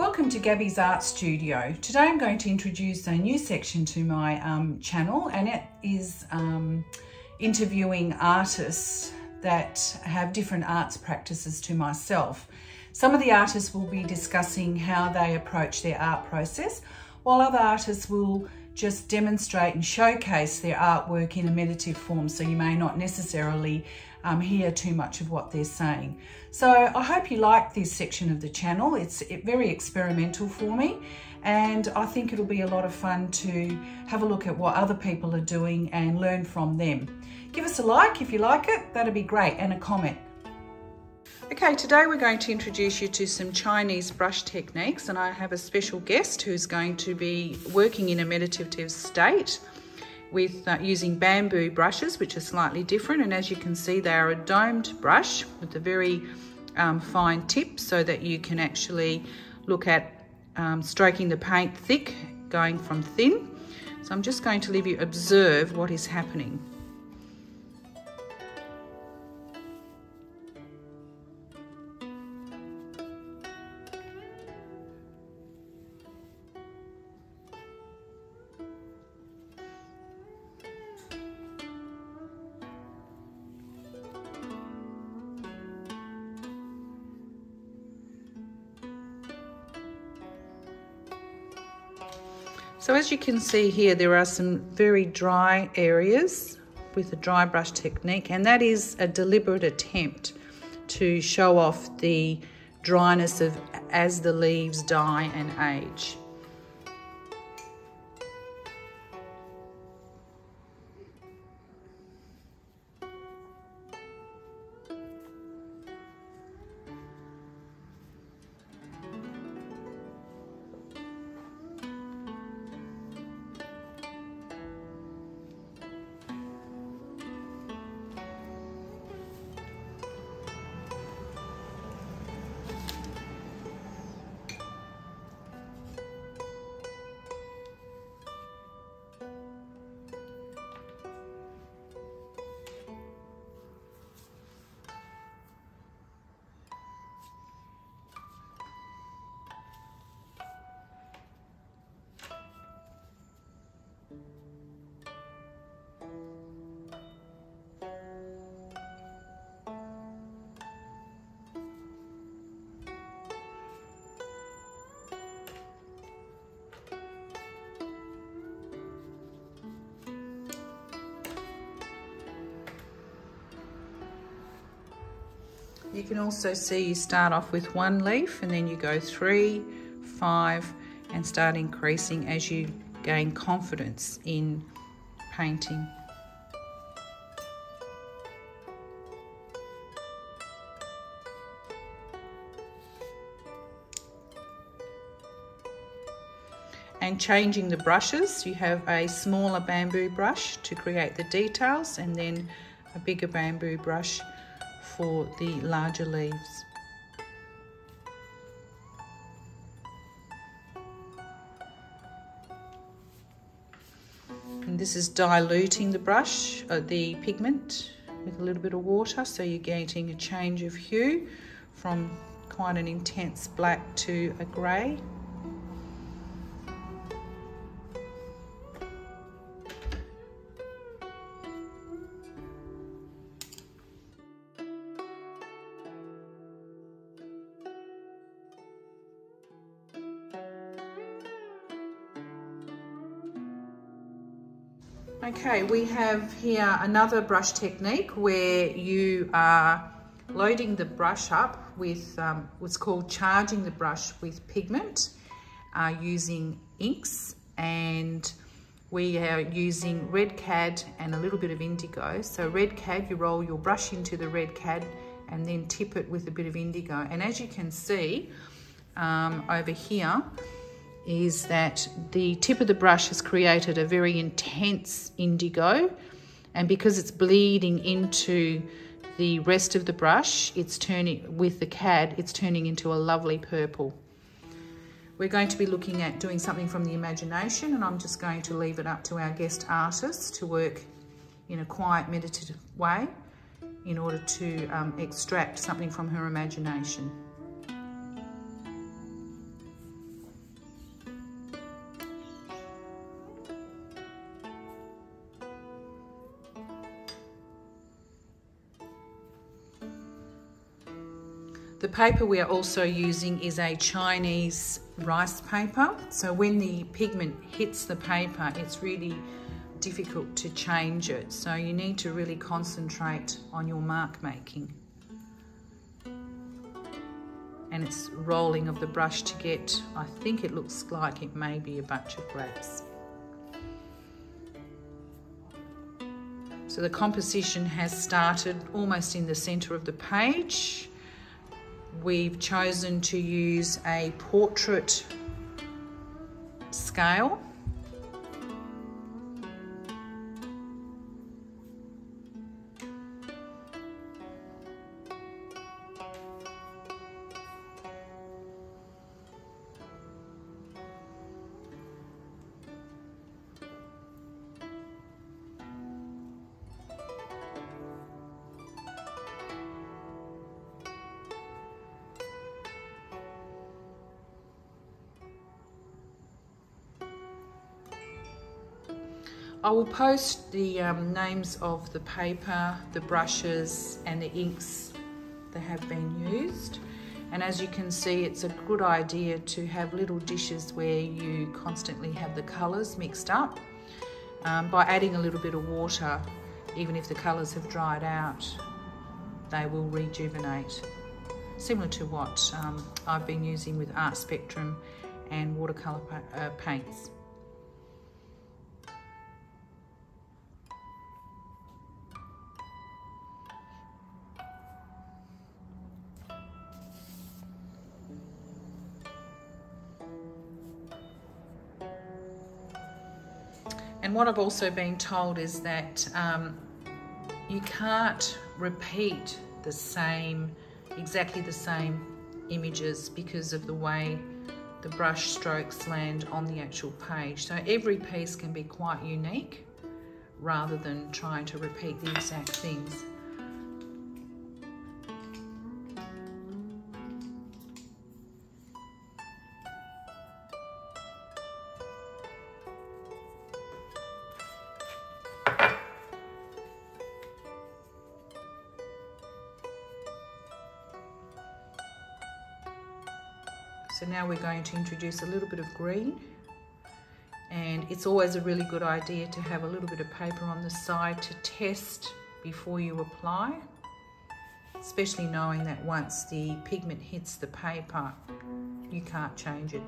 Welcome to Gaby's Art Studio. Today I'm going to introduce a new section to my um, channel and it is um, interviewing artists that have different arts practices to myself. Some of the artists will be discussing how they approach their art process while other artists will just demonstrate and showcase their artwork in a meditative form so you may not necessarily um, hear too much of what they're saying. So I hope you like this section of the channel. It's very experimental for me and I think it'll be a lot of fun to have a look at what other people are doing and learn from them. Give us a like if you like it, that'd be great, and a comment. Okay, today we're going to introduce you to some Chinese brush techniques and I have a special guest who's going to be working in a meditative state with uh, using bamboo brushes, which are slightly different. And as you can see, they are a domed brush with a very um, fine tip so that you can actually look at um, stroking the paint thick, going from thin. So I'm just going to leave you observe what is happening. So as you can see here, there are some very dry areas with a dry brush technique, and that is a deliberate attempt to show off the dryness of as the leaves die and age. You can also see you start off with one leaf and then you go three, five, and start increasing as you gain confidence in painting. and changing the brushes. You have a smaller bamboo brush to create the details and then a bigger bamboo brush for the larger leaves. And this is diluting the brush, uh, the pigment with a little bit of water so you're getting a change of hue from quite an intense black to a grey. Okay, we have here another brush technique where you are loading the brush up with um, what's called charging the brush with pigment uh, using inks and we are using red cad and a little bit of indigo. So red cad, you roll your brush into the red cad and then tip it with a bit of indigo. And as you can see um, over here, is that the tip of the brush has created a very intense indigo and because it's bleeding into the rest of the brush, it's turning, with the CAD, it's turning into a lovely purple. We're going to be looking at doing something from the imagination and I'm just going to leave it up to our guest artist to work in a quiet meditative way in order to um, extract something from her imagination. Paper we are also using is a Chinese rice paper. So when the pigment hits the paper, it's really difficult to change it. So you need to really concentrate on your mark making. And it's rolling of the brush to get, I think it looks like it may be a bunch of grapes. So the composition has started almost in the center of the page. We've chosen to use a portrait scale I will post the um, names of the paper, the brushes and the inks that have been used. And as you can see, it's a good idea to have little dishes where you constantly have the colours mixed up. Um, by adding a little bit of water, even if the colours have dried out, they will rejuvenate. Similar to what um, I've been using with Art Spectrum and watercolour pa uh, paints. And what I've also been told is that um, you can't repeat the same, exactly the same images because of the way the brush strokes land on the actual page. So every piece can be quite unique rather than trying to repeat the exact things. So now we're going to introduce a little bit of green and it's always a really good idea to have a little bit of paper on the side to test before you apply, especially knowing that once the pigment hits the paper, you can't change it.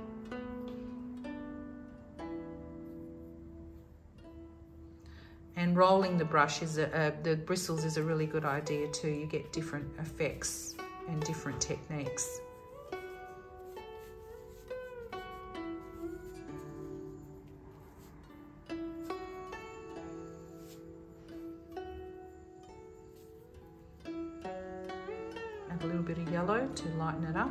And rolling the brush is a, uh, the bristles is a really good idea too. You get different effects and different techniques. A little bit of yellow to lighten it up.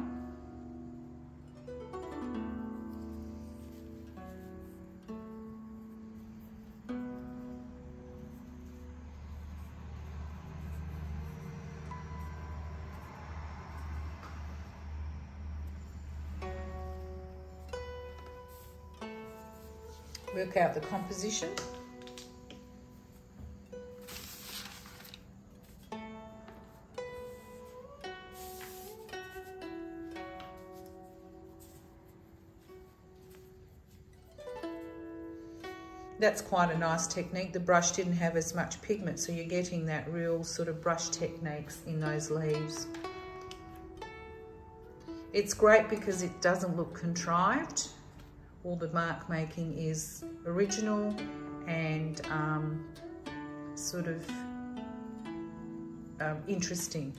Work out the composition. That's quite a nice technique. The brush didn't have as much pigment, so you're getting that real sort of brush techniques in those leaves. It's great because it doesn't look contrived. All the mark making is original and um, sort of um, interesting.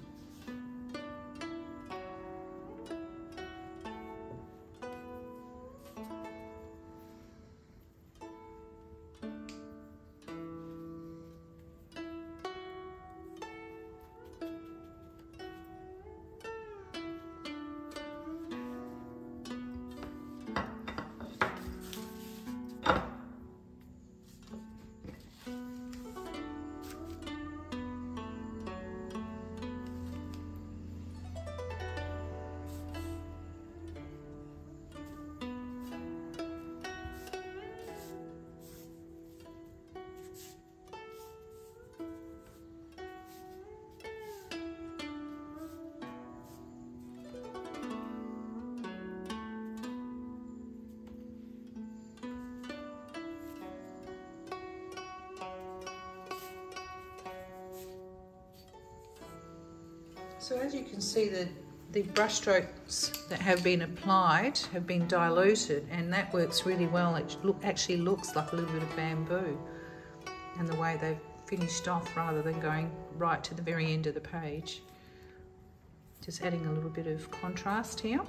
So as you can see, the, the brush strokes that have been applied have been diluted and that works really well. It look, actually looks like a little bit of bamboo and the way they've finished off rather than going right to the very end of the page. Just adding a little bit of contrast here.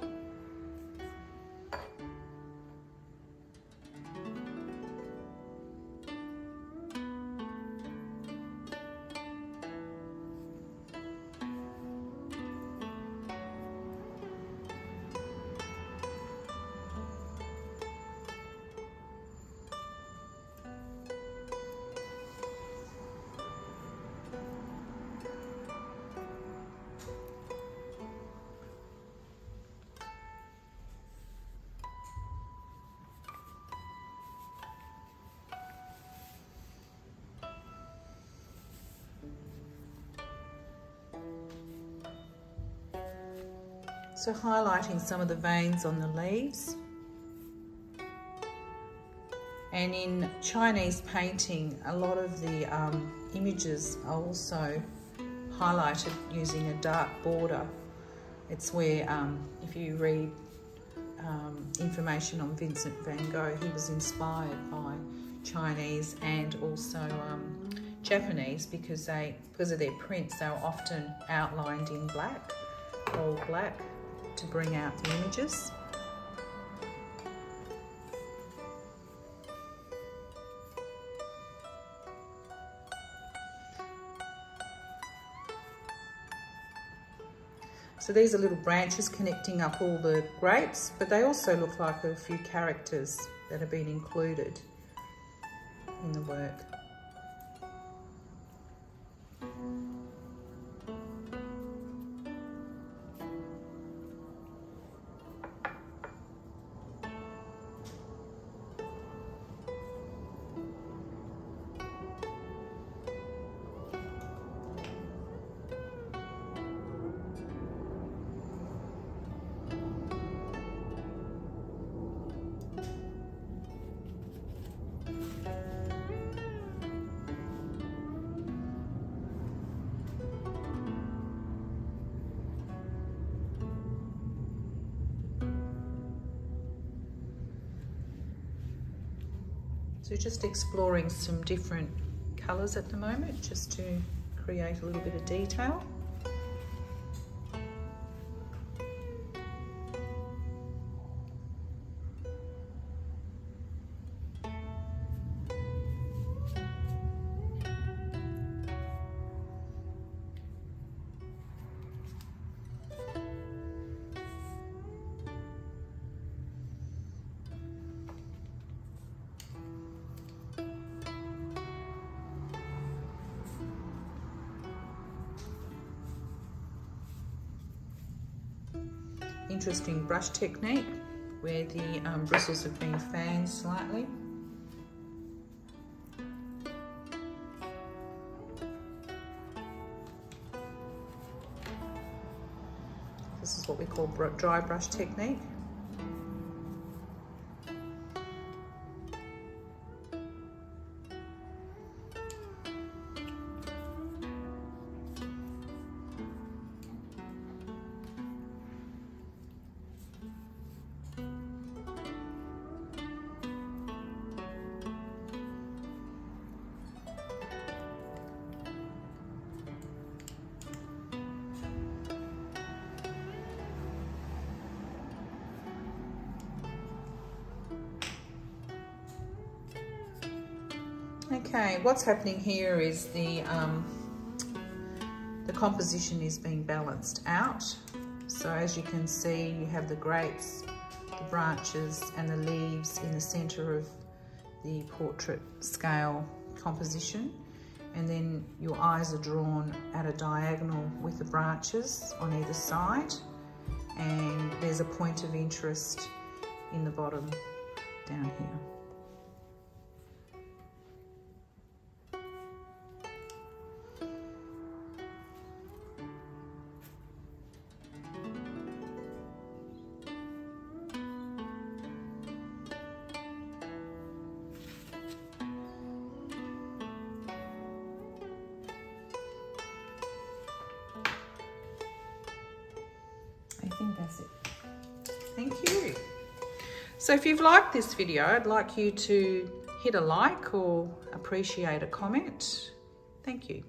So highlighting some of the veins on the leaves. And in Chinese painting, a lot of the um, images are also highlighted using a dark border. It's where, um, if you read um, information on Vincent van Gogh, he was inspired by Chinese and also um, Japanese because they, because of their prints, they were often outlined in black, all black to bring out the images. So these are little branches connecting up all the grapes, but they also look like a few characters that have been included in the work. So just exploring some different colours at the moment just to create a little bit of detail. Interesting brush technique where the um, bristles have been fanned slightly. This is what we call dry brush technique. Okay, what's happening here is the, um, the composition is being balanced out. So as you can see, you have the grapes, the branches and the leaves in the center of the portrait scale composition. And then your eyes are drawn at a diagonal with the branches on either side. And there's a point of interest in the bottom down here. Think that's it. Thank you. So if you've liked this video, I'd like you to hit a like or appreciate a comment. Thank you.